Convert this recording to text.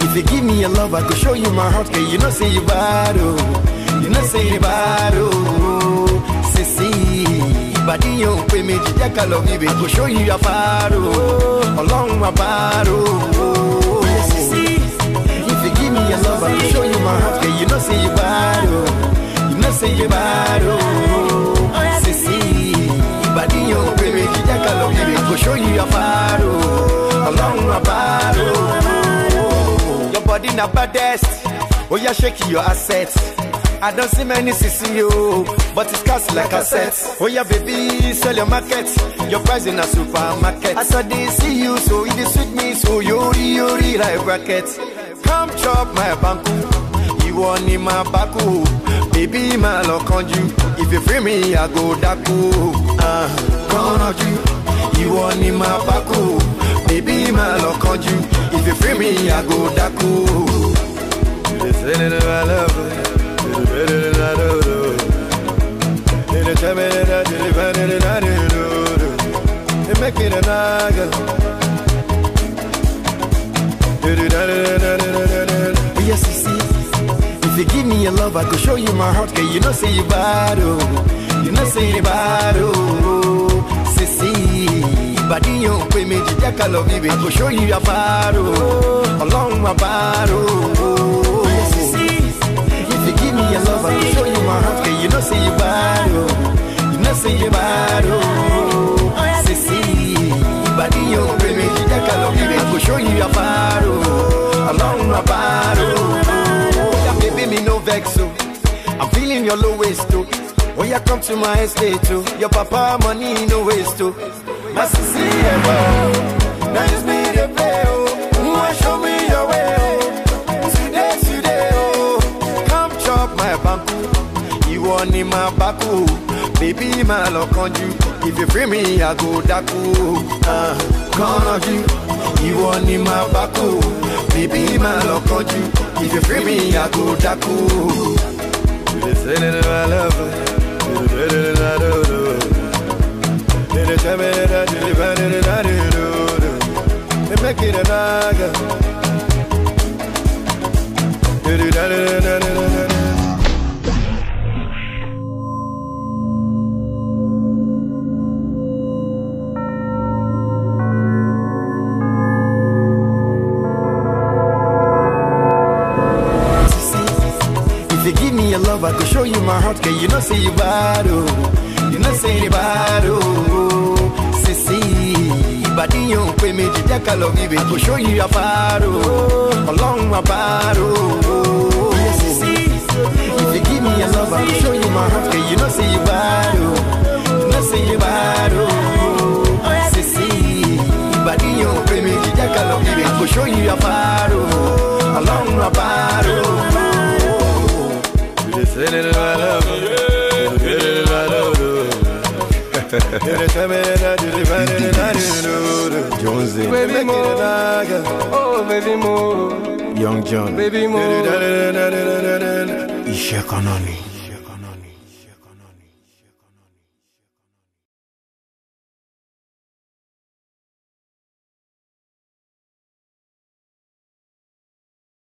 If you give me your love, I could show you my heart. Can you know say you bad oh, you know say you bad oh. Sisi, body you pay me, Jack I love you, baby. I could show you your far oh, along my bar oh. Yes, you see. If you give me your love, I could show you my heart. Can you know say you bad oh, you know say you bad oh. Sisi, body you pay me, Jack I love you, baby. I could show you your far oh, along my bar oh. Your body na baddest. Oh, yeah, shake your assets. I don't see many CC you, but it's cast like a set. Oh, yeah, baby, sell your market. Your price in a supermarket. I saw they see you, so it is sweet me, so yori yori like bracket. Come chop my banku. You want in my baku. Baby, my luck on you. If you free me, I go daku. Uh, come on you. You want in my baku. Baby, my luck on you. If you free me, I go daku. It's in my love, yes, you see. If you give me your love, I could show you my heart. Can you know say you bad oh, you know say you bad oh. Sisi, body you pay me, Jack I love you, baby. I could show you your oh. oh. Me your love, I could show you my heart. Can you know say you bad oh, you know say you bad oh. oh sissy, body you pay me, Jack I love you, baby. I could show you your far oh, along my bar oh. Yeah, baby, me no vex oh. I'm feeling your low waist too. When you come to my estate too, your papa money no waste too. My sisi, oh, now just me in my baku, baby my luck on you. If you free me, I go daku. Uh, come on you. You want in my baku, baby my luck on you. If you free me, I go daku. It's in my love, it's better than I do. In the better than I do. Make it a naga. You give me your love, I could show you my heart. Can you know say you bad oh, you know say you bad oh. Sisi, body you pay me, Jack I love baby. I could show you your far oh, along my bar oh. Yes, sisi. If you give me your love, I could show you my heart. Can you know say you bad oh, you know say you bad oh. Sisi, body you pay me, Jack I love baby. I could show you your far Jonesy, Baby more. Oh, baby more, Young John, baby more. Ishe Kanani.